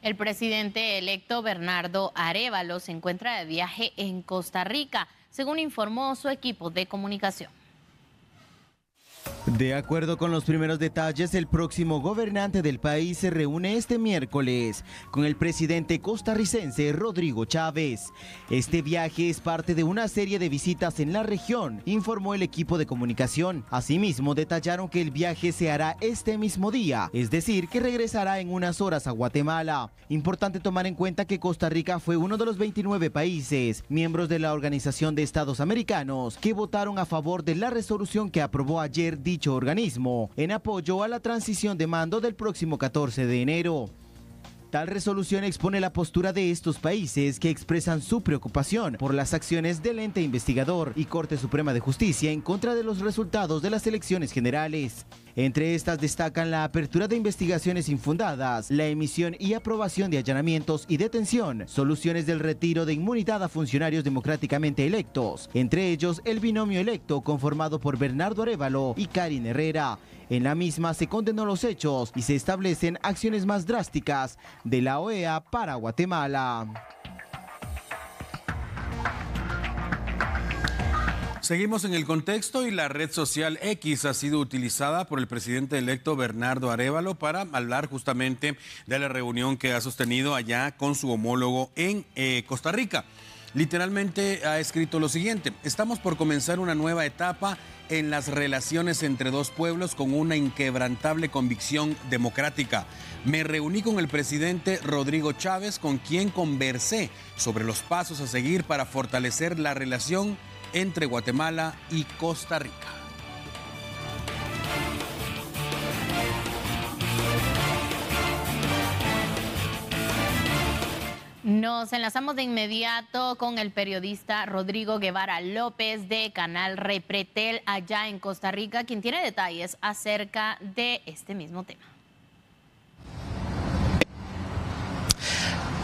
El presidente electo Bernardo Arevalo se encuentra de viaje en Costa Rica, según informó su equipo de comunicación. De acuerdo con los primeros detalles, el próximo gobernante del país se reúne este miércoles con el presidente costarricense Rodrigo Chávez. Este viaje es parte de una serie de visitas en la región, informó el equipo de comunicación. Asimismo, detallaron que el viaje se hará este mismo día, es decir, que regresará en unas horas a Guatemala. Importante tomar en cuenta que Costa Rica fue uno de los 29 países, miembros de la Organización de Estados Americanos, que votaron a favor de la resolución que aprobó ayer dicho organismo en apoyo a la transición de mando del próximo 14 de enero. Tal resolución expone la postura de estos países que expresan su preocupación por las acciones del ente investigador y Corte Suprema de Justicia en contra de los resultados de las elecciones generales. Entre estas destacan la apertura de investigaciones infundadas, la emisión y aprobación de allanamientos y detención, soluciones del retiro de inmunidad a funcionarios democráticamente electos, entre ellos el binomio electo conformado por Bernardo Arevalo y Karin Herrera. En la misma se condenó los hechos y se establecen acciones más drásticas de la OEA para Guatemala. Seguimos en el contexto y la red social X ha sido utilizada por el presidente electo Bernardo Arevalo para hablar justamente de la reunión que ha sostenido allá con su homólogo en eh, Costa Rica. Literalmente ha escrito lo siguiente, estamos por comenzar una nueva etapa en las relaciones entre dos pueblos con una inquebrantable convicción democrática. Me reuní con el presidente Rodrigo Chávez, con quien conversé sobre los pasos a seguir para fortalecer la relación entre Guatemala y Costa Rica. Nos enlazamos de inmediato con el periodista Rodrigo Guevara López de Canal Repretel allá en Costa Rica, quien tiene detalles acerca de este mismo tema.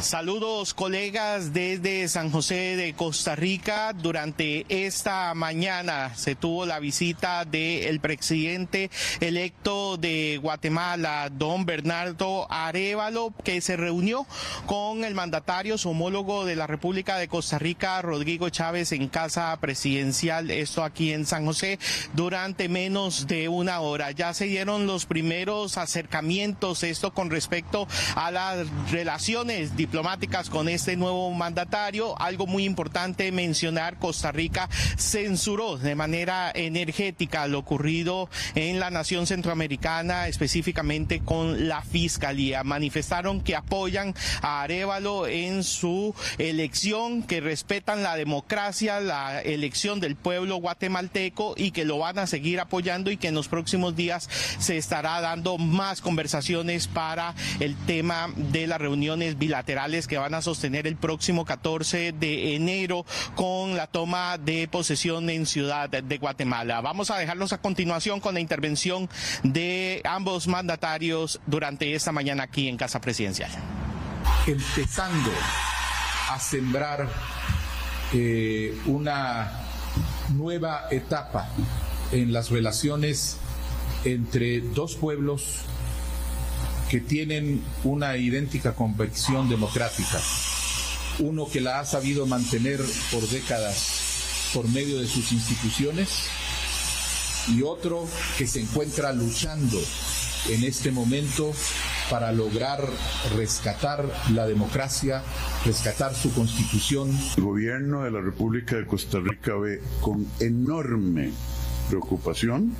Saludos colegas desde San José de Costa Rica. Durante esta mañana se tuvo la visita del presidente electo de Guatemala, don Bernardo Arevalo, que se reunió con el mandatario, su homólogo de la República de Costa Rica, Rodrigo Chávez, en casa presidencial, esto aquí en San José, durante menos de una hora. Ya se dieron los primeros acercamientos, esto con respecto a las relaciones diplomáticas con este nuevo mandatario. Algo muy importante mencionar, Costa Rica censuró de manera energética lo ocurrido en la nación centroamericana, específicamente con la Fiscalía. Manifestaron que apoyan a Arevalo en su elección, que respetan la democracia, la elección del pueblo guatemalteco y que lo van a seguir apoyando y que en los próximos días se estará dando más conversaciones para el tema de las reuniones bilaterales que van a sostener el próximo 14 de enero con la toma de posesión en Ciudad de Guatemala. Vamos a dejarlos a continuación con la intervención de ambos mandatarios durante esta mañana aquí en Casa Presidencial. Empezando a sembrar eh, una nueva etapa en las relaciones entre dos pueblos que tienen una idéntica convicción democrática. Uno que la ha sabido mantener por décadas por medio de sus instituciones y otro que se encuentra luchando en este momento para lograr rescatar la democracia, rescatar su constitución. El gobierno de la República de Costa Rica ve con enorme preocupación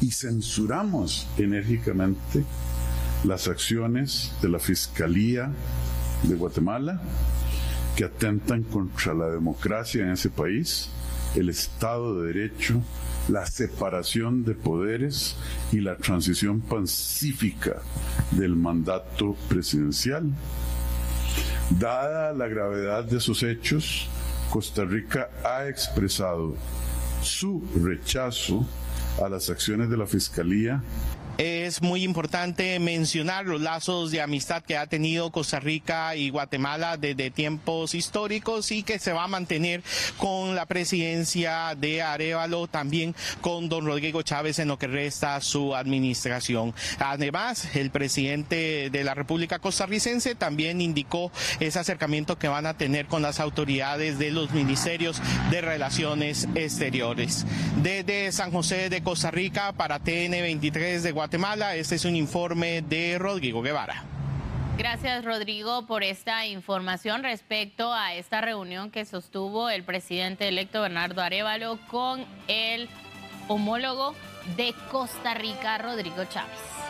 y censuramos enérgicamente las acciones de la Fiscalía de Guatemala que atentan contra la democracia en ese país, el Estado de Derecho, la separación de poderes y la transición pacífica del mandato presidencial. Dada la gravedad de esos hechos, Costa Rica ha expresado su rechazo a las acciones de la Fiscalía es muy importante mencionar los lazos de amistad que ha tenido Costa Rica y Guatemala desde tiempos históricos y que se va a mantener con la presidencia de Arevalo, también con don Rodrigo Chávez en lo que resta su administración. Además, el presidente de la República Costarricense también indicó ese acercamiento que van a tener con las autoridades de los ministerios de Relaciones Exteriores. Desde San José de Costa Rica para TN 23 de Guatemala, este es un informe de Rodrigo Guevara. Gracias, Rodrigo, por esta información respecto a esta reunión que sostuvo el presidente electo Bernardo Arevalo con el homólogo de Costa Rica, Rodrigo Chávez.